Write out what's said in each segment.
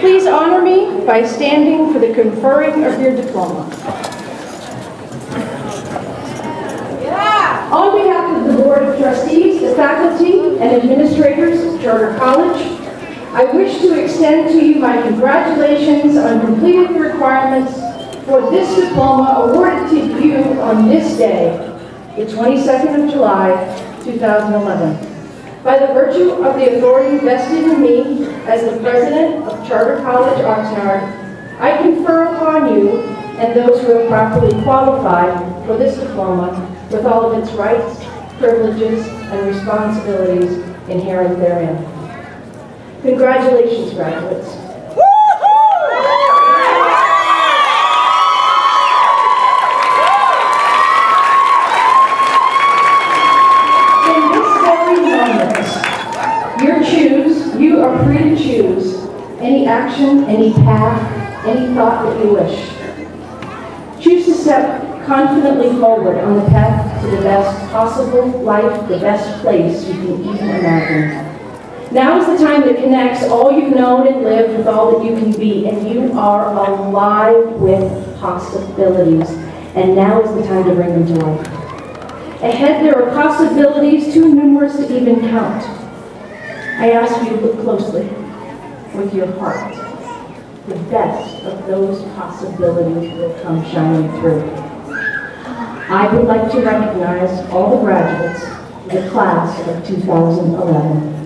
Please honor me by standing for the conferring of your diploma. On behalf of the Board of Trustees, the faculty, and administrators of Charter College, I wish to extend to you my congratulations on completing the requirements for this diploma awarded to you on this day, the 22nd of July, 2011. By the virtue of the authority vested in me as the president of Charter College Oxnard, I confer upon you and those who have properly qualified for this diploma with all of its rights, privileges, and responsibilities inherent therein. Congratulations, graduates. In this very moment, choose, you are free to choose any action, any path, any thought that you wish. Choose to step confidently forward on the path to the best possible life, the best place you can even imagine. Now is the time that connects all you've known and lived with all that you can be, and you are alive with possibilities. And now is the time to bring them to life. Ahead, there are possibilities too numerous to even count. I ask you to look closely with your heart. The best of those possibilities will come shining through. I would like to recognize all the graduates of the class of 2011.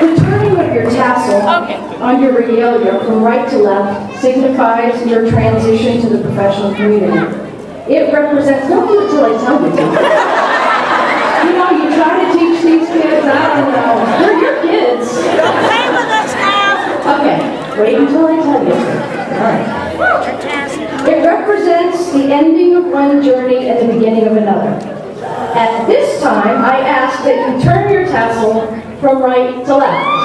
The turning of your tassel on your regalia from right to left signifies your transition to the professional community. It represents, don't do it till I tell you. You know, you try to teach these kids, I don't know, they're your kids. Play with us now. Okay, wait until I tell you. All right. It represents the ending of one journey and the beginning of another. At this time, I ask that you turn your tassel from right to left.